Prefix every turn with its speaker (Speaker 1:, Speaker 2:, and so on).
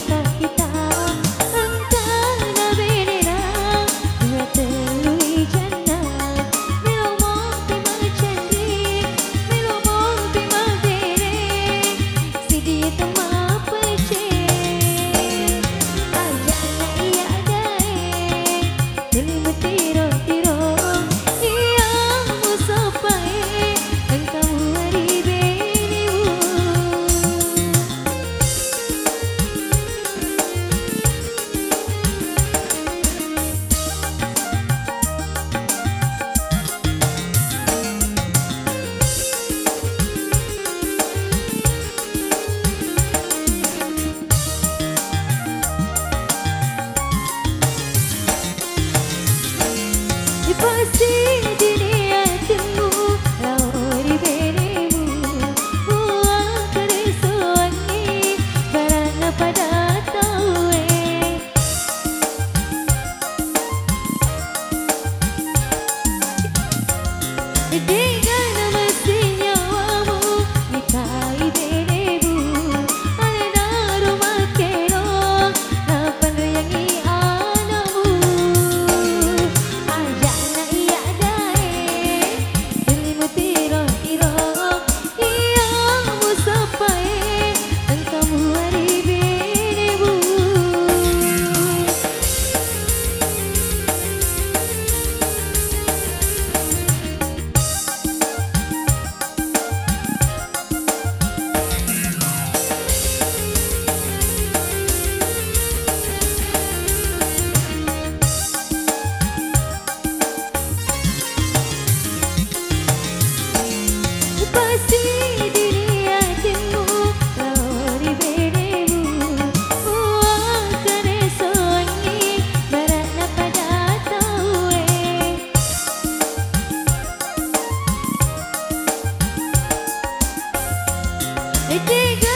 Speaker 1: cajita. It